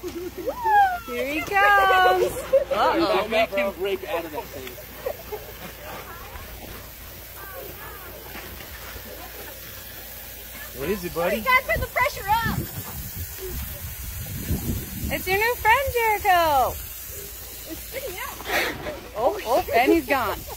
Here he comes. Uh -oh. Don't make him break out of that thing. What is it, buddy? You gotta put the pressure up. It's your new friend, Jericho. Oh, oh, and he's gone.